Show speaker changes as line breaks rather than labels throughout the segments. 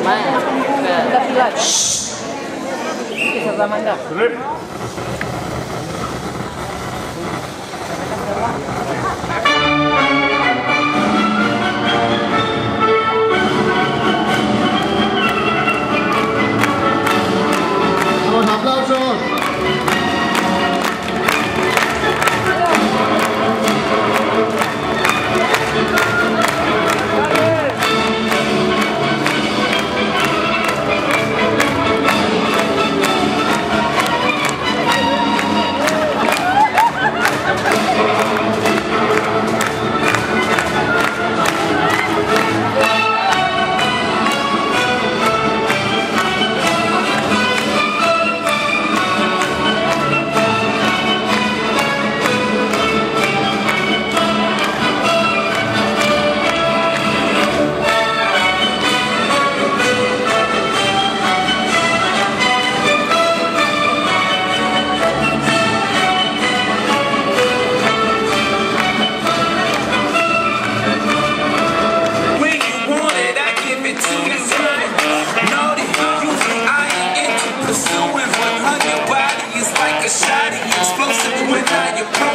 zaman
dah. Kita zaman dah.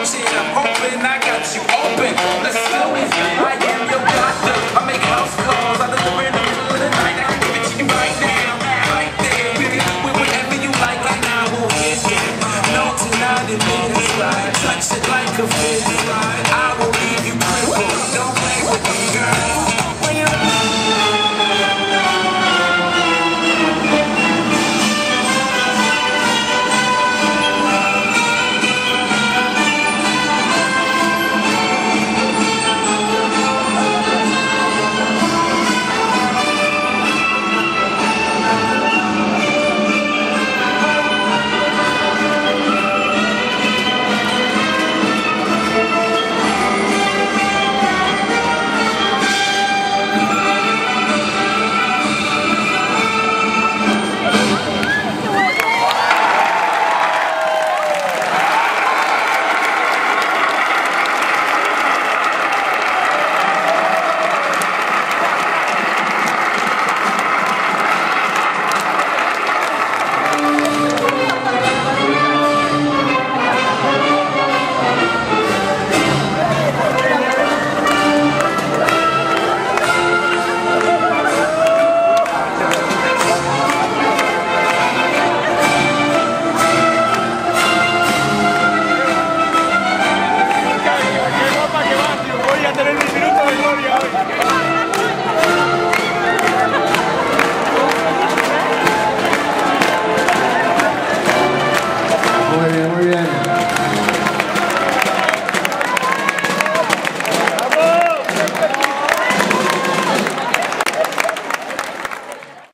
I approach it, I'm hoping I got you open. Let's go it. I am your doctor. I make house calls. I deliver in the middle of the night. I can give it to you right now, right there. Baby, with whatever you like, and I will hit it. No tonight, it is right. Touch it like a fish. I